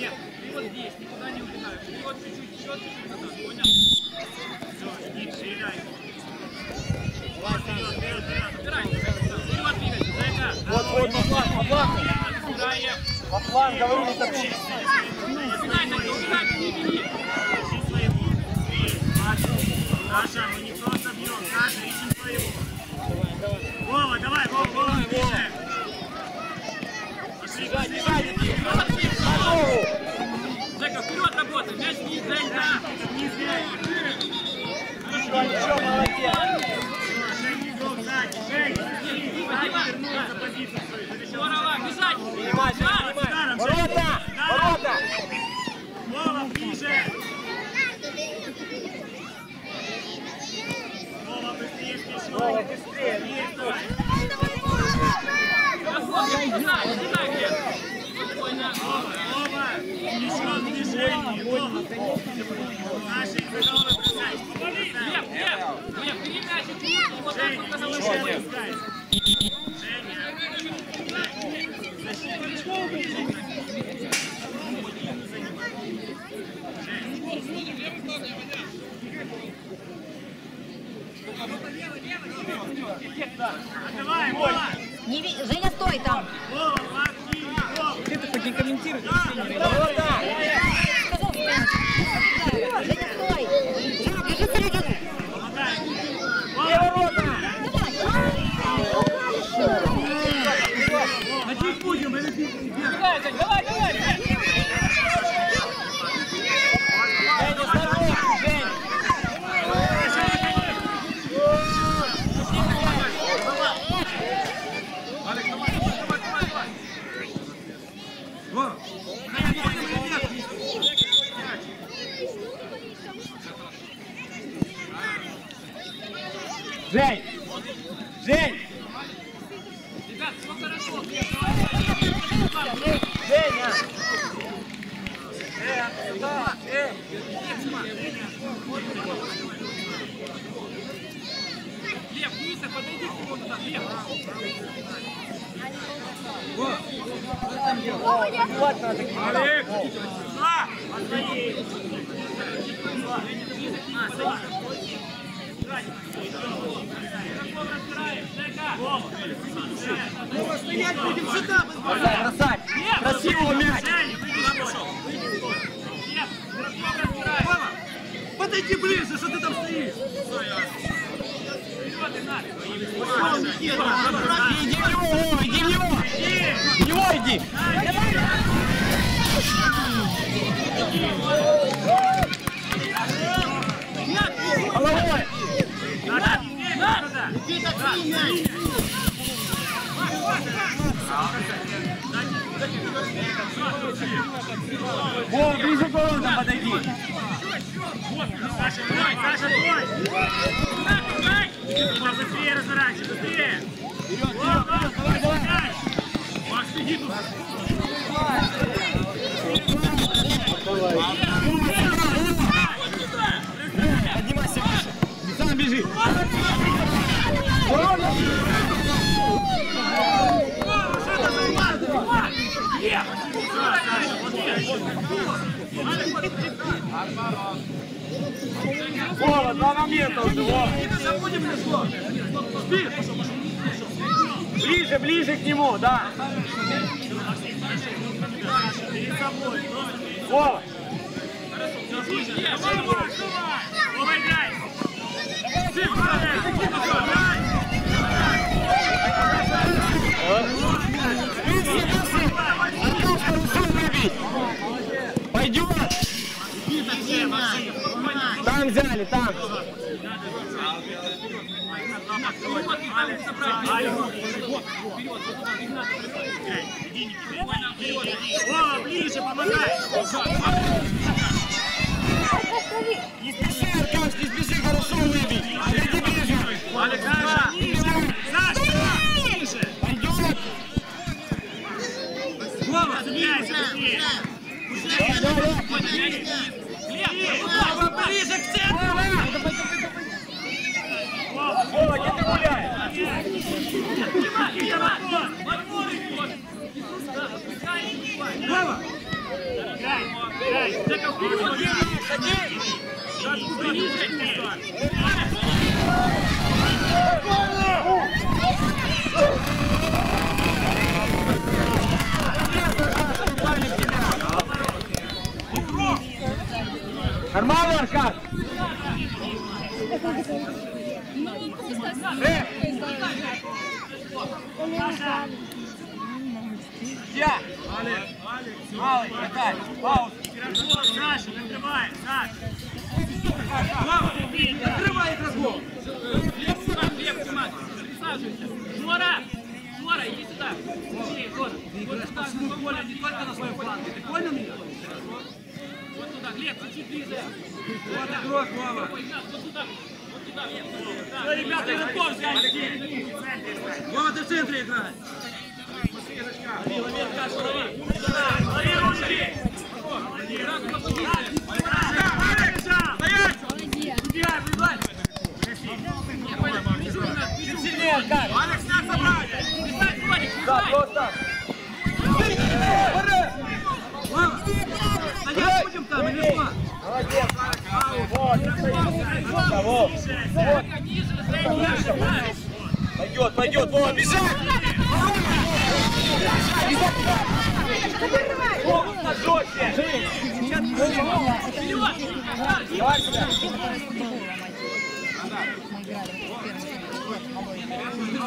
Лев, ты вот здесь, никуда не убегаешь. Ты вот чуть-чуть, еще чуть-чуть назад, понял? Все, иди, передай. Вперед, вперед, вперед, убирайся. Вперед двигайся, зайка. Вот, вот, по флангу, по флангу. Сюда, Ев. По флангу, говорю, не топчи. Убегай, убегай, не беги. Ищи своего. Саша, мы не просто бьем. Саша, ищем своего. Вова, давай, Вова, Вова, ближе. Пошли, пошли, пошли. Зайка, вперед работай, мяч вниз, Зайка. Вниз мяч. Ничего, ничего, молодец. Здорово, бежать. Принимай, Да. принимай. Ворота, ворота. Вова, ближе. Вова, быстрее с мячом. Вова, быстрее. Есть, давай. Расслабься, бежать, бежать, Лев. Спокойно. Вова, мячом в движении. Вова. Саша, из-за головы бросай. Лев, Лев, Лев, бери мяч и крути, и вот так Жень, вот ничего головой. не пускай. Давай, Вова! Не ви- Женя, стой там. Вова, лапки, Вова! Ворота. Сказал, стой. Женя, стой. Женя, держи середину. Помогай! Где ворота? Давай, Зай, давай, давай, Лев. Женя, здорово, Жень. Жень! Жень! Ребят, все хорошо. Женя! Э, сюда, э. Лев, Ниса, подойди к нему туда, Лев. Вот надо. Олег! А! Бросай! Красиво мяч! Подойди ближе, что ты там стоишь? Иди в него, иди в него! В него иди! Головой! Надо, время туда! Вова, ближе к воротам подойди! Саша, твой! Саша, твой! Надо быстрее разворачивай, быстрее! Вова, давай, давай! Макс, иди тут! Поднимайся Сам бежи! Вова, два момента уже, Вова! Ближе, ближе к нему, да! Перед собой! Вова! Вова, играй! Пойдет! Там взяли, там! Вова, ближе, помогай! Не спеши, Аркаш, не спеши, хорошо выбей! Иди ближе! Саша, ближе! Саша, ближе! Пойдет! Вова, цепляйся быстрее! Лев, ближе к центру! Вова, где ты гуляешь? Иди на ход! Вова! Играй! Бери, Жень, Нормально, Аркад? Э! Я! Малый, Аркад, паузу. Игроков, Саша, накрывай, Саша. Открывай игроков. Глеб, сюда, Глеб, сюда. Присаживайся. Жора! Жора, иди сюда. Быстрее, Жора. Вот сюда, Коля, не только на свой фланге. Ты понял меня? Вот туда, Глеб, чуть-чуть ближе. Вот игрок, Вова. Вот сюда. Вот сюда, Глеб. Да, ребята, игроков взяли здесь. Вова, ты в центре играй. Лови ручки. Сразу по позиции. Стоять! Убегай, прибавь. Бежу. Сильнее, Аркад. Алекс, нас Владик, Да, просто. Там или правильно. Пойдет, пойдет, Вова, бежать! Вова, жестче! Давай сюда!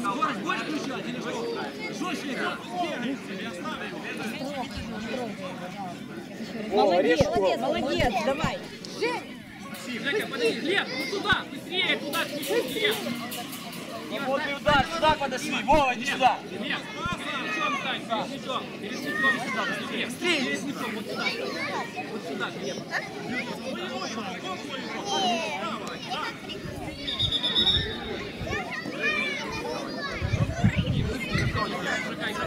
Скорость больше включать или что? Жестче играть! Молодец, молодец, молодец, давай. Жека, подожди, Глеб, ну туда, быстрее, туда, быстрее. Свободный удар, сюда подошли! Вова, иди сюда! Стань, перед мячом, перед мячом сюда, быстрее. Быстрее! Перед мячом, вот сюда. Вот сюда, Глеб.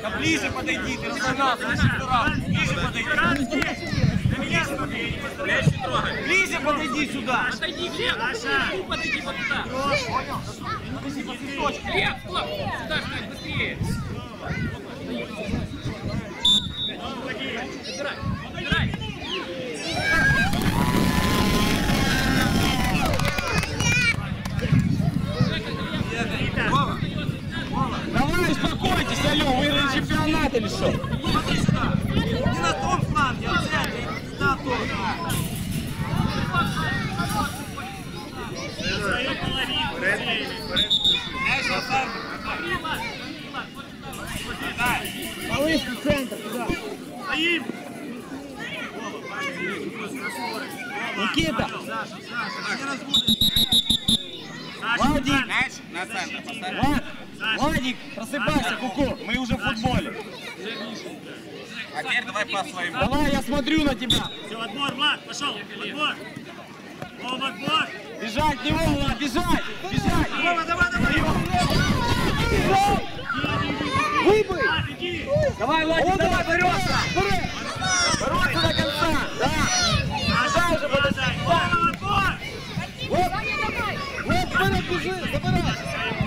Да ближе подойди, ты разогнался, дурак! Ближе подойди! На меня смотри, я не постараюсь. Ближе подойди сюда! Отойди, Глеб, Саша. ну, подойди вот туда. Глеб, стоп, сюда стань, быстрее. Забирай, забирай. Вова! Давай, успокойтесь, алло, выиграли чемпионат или что? Смотри сюда! Не на том фланге, а в центре, на том. На свою половину. Знаешь, на центр. Малыш, в центр, туда. Стоим. Никита! Саша, Владик! Саша. На центр поставь. Владик, просыпайся, куку, мы уже в футболе. А теперь давай по своим. Давай, я смотрю на тебя. Все, отбор, Влад, пошел. Отбор. Вова, отбор. Бежать, не Влад, бежать, бежать. Вова, давай, давай. Выбой. Влад, иди. Давай, Владик, давай, бороться. Бороться до конца. Да. Саша, уже подожди. подожди. Вова, отбор. Вот, вот, вперед бежи, забирай.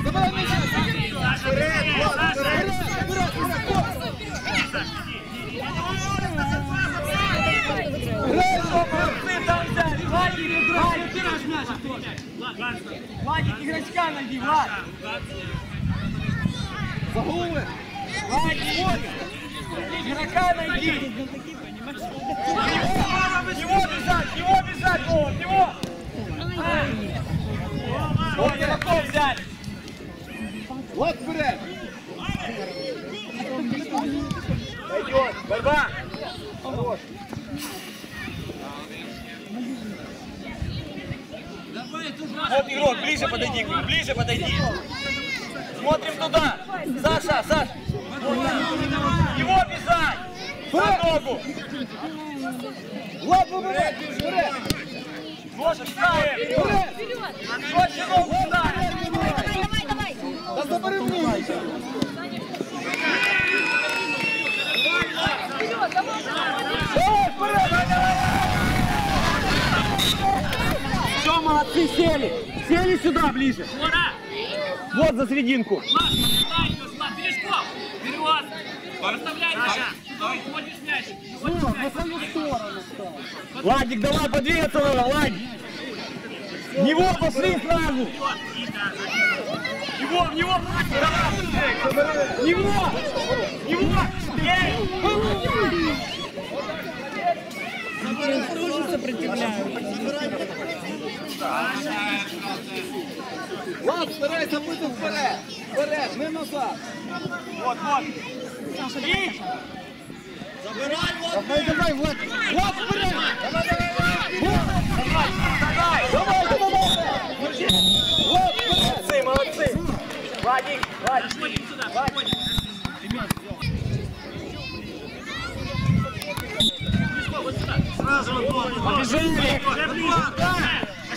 Забирай мяч. Саша, быстрее. Саша. Забирай, забирай, Иди, Саша, иди. Играй, что молодцы там взяли. Владик, Владик, убираешь мяч. Влад, Владик, игрочка найди, Влад. Загулы. Владик, вот. Игрока найди. Смотрим туда. Саша, Саша. Его бежать. За ногу. Ладно, вперед, вперед. Можешь, вперед. Жестче ногу ударь. Давай, давай. Да забери мне. Давай, вперед, давай, давай. Все, молодцы, сели. Сели сюда, ближе. Жора, Вот за серединку. Ладик, давай подвигаться надо, Ладик. В него пошли сразу. Его, в него, в него, в него. Эй! Тоже сопротивляются. Влад, старайся бути вперед. Вперед, не назад. Вот, вот. Забирай, Давай, давай, Влад. Влад, вперед. Давай, давай, Влад. Давай, давай, давай. Влад, вперед. Молодцы, молодцы. Владик, Владик. Подходим сюда. Подходим. Мишко, вот сюда. Сразу вот, вот, вот. Побежали.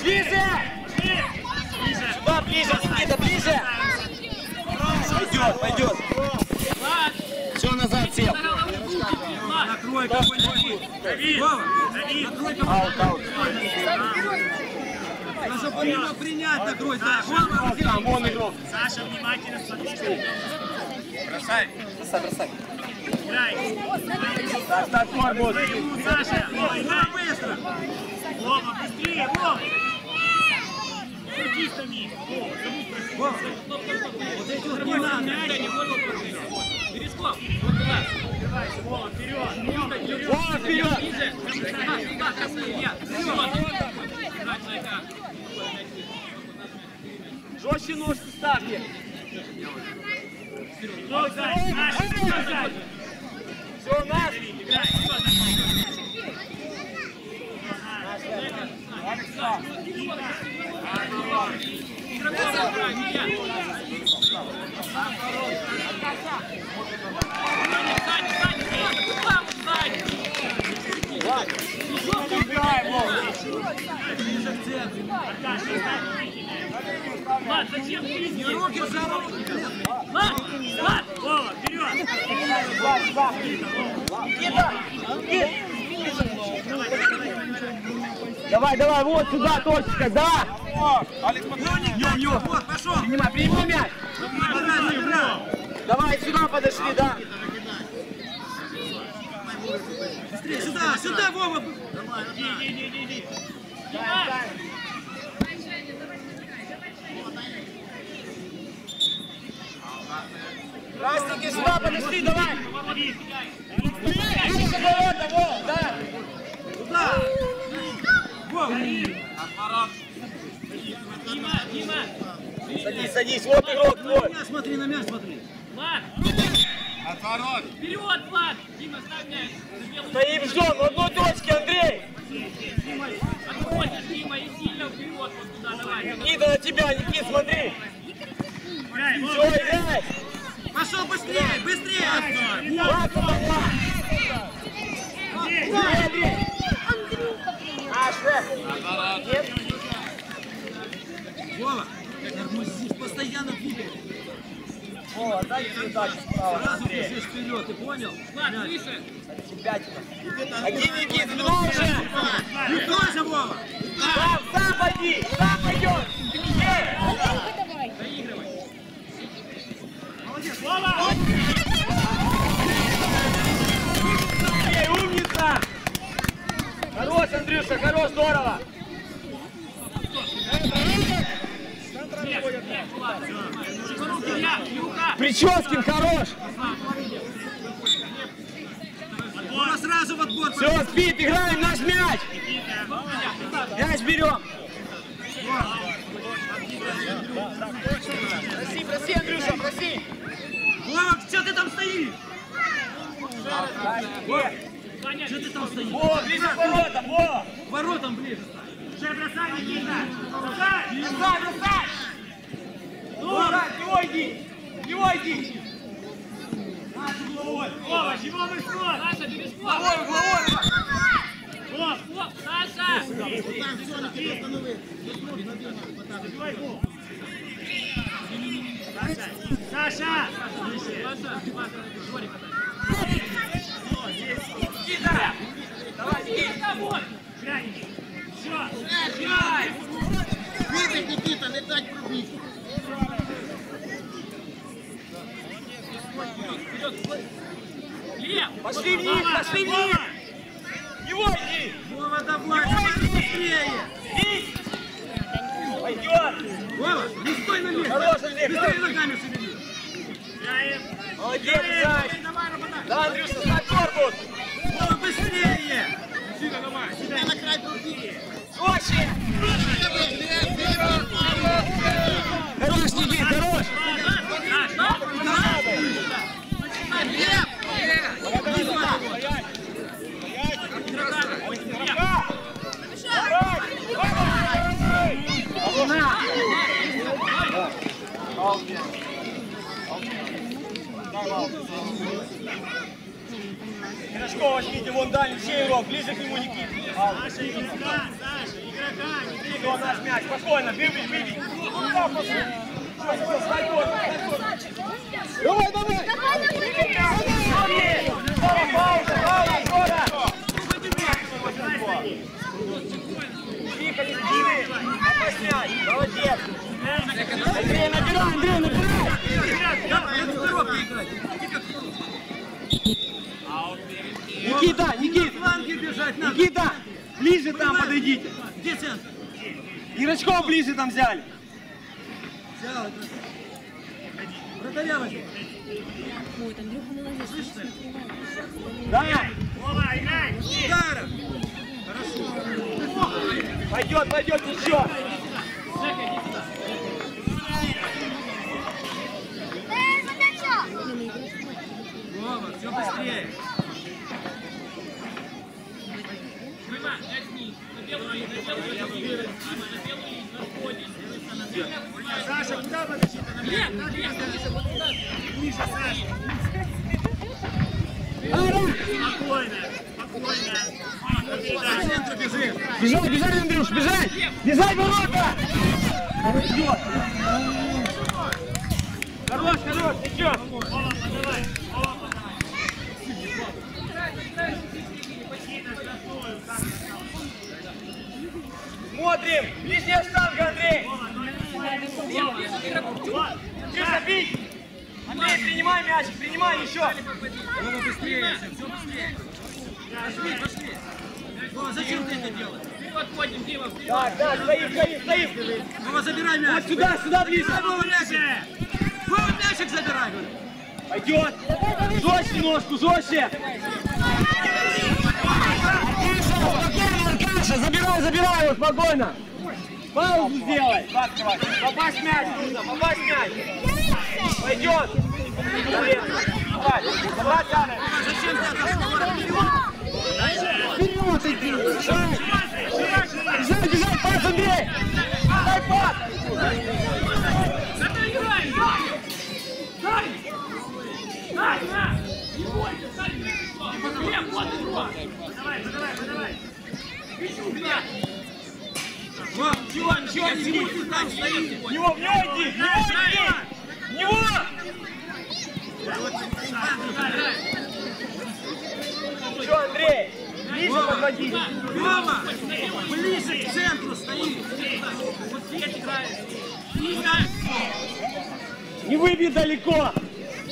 Ближе. Сюда, ближе, Никита, ближе. Пойдет, пойдет. Все, назад сел. Накрой какой-нибудь. Аут, аут. Не мог принять, накрой. Там, вон игрок. Саша, внимательно смотри. Бросай. Бросай, бросай. Марбот. Ему, Саша. Играй быстро. Вова, быстрее, Вова. Крутись там. Вова, вот эти не надо. Бережков, вот туда. Открывайся, Вова, вперед. Вова, вперед. Илья. Вперед. Жестче ножки ставьте. Вперед, сзади. Саша, вперед, сзади. Все, нас. Играй. Игроков играть, Влад, зачем ты не руки Влад, Влад, Вова, вперед. Давай, давай, вот сюда, точка, да. Йо, йо, вот, пошел. Принимай, прими мяч. Давай, сюда подошли, да. Быстрее, сюда, сюда, Вова. Красненький, сюда подошли, давай. Ближе, ворота, во, да. Вова. Дима, Дима. Садись, садись, вот игрок На твой. мяч смотри, на мяч смотри. Влад, вперед, Влад. Дима, ставь мяч. Стоим, ждем, в одной точке, Андрей. Отходишь, Дима, и сильно вперед, вот туда, давай. Никита на тебя, Никит, смотри. Все, играй. Пошел быстрее, быстрее. Вова, тормозишь, постоянно двигай. О, отдай передачу справа. Сразу бежишь вперед, ты понял? Влад, выше. Пятина. Один, Никит, ну уже. Ну тоже, Вова. Сам, сам что ты там стоишь? Во, ближе к воротам, во! К воротам ближе. Уже бросай, Никита. Бросай. Бросай, бросай! Ну, брат, не уйди! Не уйди! Вова, чего вы скот? Саша, Бережков. Головой, головой! Вов, Стоп, Саша. Саша. Саша, Саша, Жорик, отдай. Никита! Давай, Никита! С тобой. Играй, Никита. Все. Играй! Вибить, Нікіта, не дать. Глеб! Пошли вниз, пошли вниз! Его иди! Вова, давай, давай быстрее! Вниз! Пойдет! Вова, не стой на месте! Хорош, Андрей, Быстрее ногами шевели! Молодец, Зай! Да, Андрюша, корпус! Вова, быстрее! Сюда на край другие. Жестче! Хорош, Никит, хорош! Пирожкова возьмите, вон дальний, чей урок, ближе к нему, Никит. Саша, игрока, Саша, игрока, не Все, двигайся. наш мяч, спокойно? Все, все, стай корпус. Давай, давай! Тихо, не сдвинь! Попасть мяч, молодец! Андрей, набирай, Андрей, набирай! Никита, Никита! Фланги бежать надо! Никита! Ближе там подойдите! Где центр? Игрочков ближе там взяли! Взял. Вратаря возьми. Ой, Андрюха молодец. Да! Вова, играй! Ударом! Пойдет, пойдет, ничего! Вова, все быстрее! Саша, куда подойти? Ниже, Саша. Спокойно, спокойно. Бежать, бежать, Андрюш, бежать! Бежать, ворота! Идет! Хорош, хорош, идет! Вова, подавай, Вова, подавай. Смотрим! Лишняя штанга, Андрей! Тише, бить! Андрей, принимай мячик, принимай еще! Вова, быстрее! Все быстрее! Пошли, пошли! Вова, зачем ты это делаешь? Отходим, Дима! Так, так, стоим, стоим, стоим! Вова, забирай мяч! Вот сюда, сюда ближе! Забирай, Вова, мячик! Вова, мячик забирай! говорю. Пойдет! Жестче ножку, жестче! Аркаша, забирай, забирай его, спокойно! Паузу сделай! Попасть мяч нужно, попасть мяч! Пойдет! Давай, Тяна! Зачем? Вперед иди! Бежать! Бежать, пас, Андрей! Дай пас! Него, в него иди! В него иди! В него! Что, Андрей? Ближе подводи! Вова, ближе к центру! Играй! Не выбей далеко!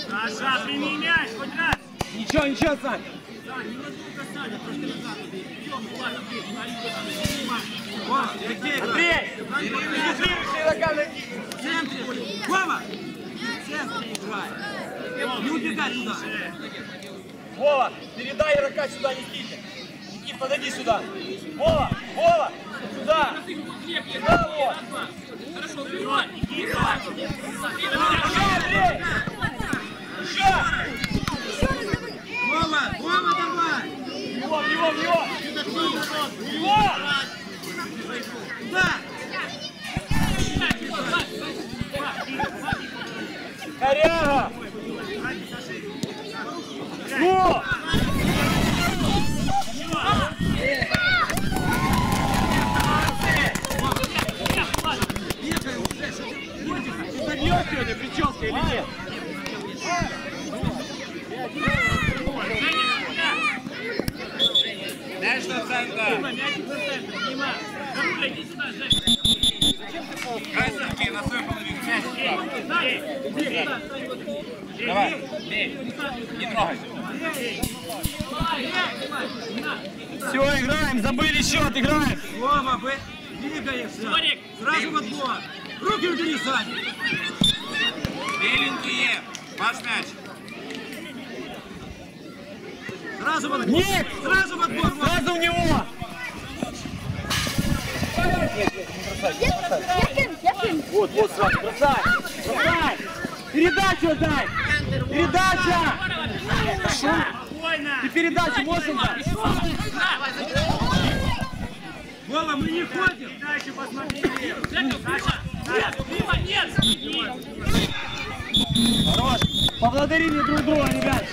Саша, прими мяч хоть раз. Ничего, ничего, Сань! Вова, какие Андрей! Следующий игрока найди! В центре! Вова! В центре играй! Не убегай туда! Вова, передай игрока сюда, Никите! Никит, подойди сюда! Вова! Вова! Сюда! Сюда, Вова! Хорошо, вперед! Вперед! Еще, Андрей! Еще! Вова! Вова, давай! В него, в него, в него! В него! Да! Коряга! Ну! Бегай уже! что ты- Ты заглёшь сегодня прическа или нет? Мяч на центр. Мячик на центр, Дима! Давай, иди сюда, Жень! Кайсер, ты на свою половину. Мяч. Иди сюда, стой вот. Давай, бей. Не трогай. Все, играем, забыли счет, играем. Вова, вы двигаешься. Зорик. Сразу в отбор. Руки убери сзади. Беленькие. Ваш мяч. Сразу в отбор. Нет! Сразу в отбор. Вова. Сразу в него. Вот, вот сразу, бросай, бросай. Передачу отдай. Передача. Ты передачу можешь дать? Вова, мы не ходим. Дальше посмотри. Нет, Дима, нет! Хорош. Поблагодарили друг друга, ребят.